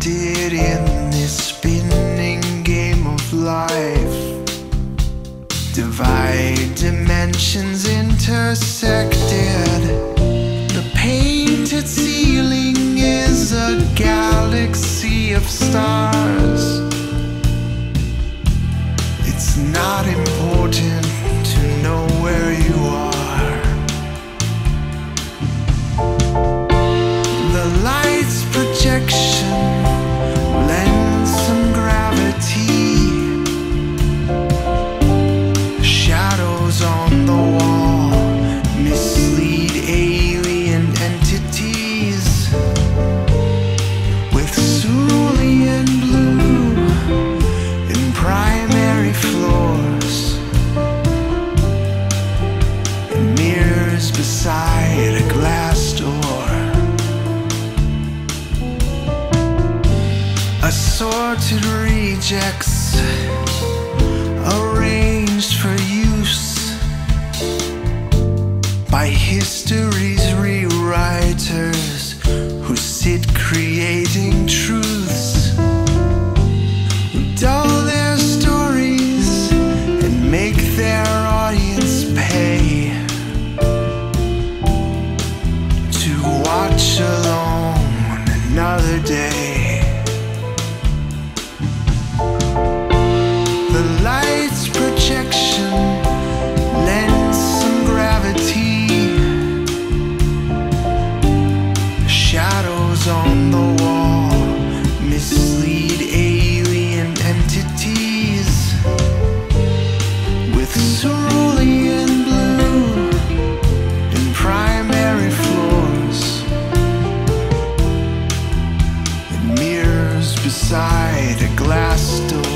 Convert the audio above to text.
Trapped in this spinning game of life. Divide dimensions intersected. The painted ceiling is a galaxy of stars. It's not important to know where you are. Assorted rejects arranged for use by history's rewriters who sit creating truths dull their stories and make their audience pay to watch alone another day. Beside a glass door.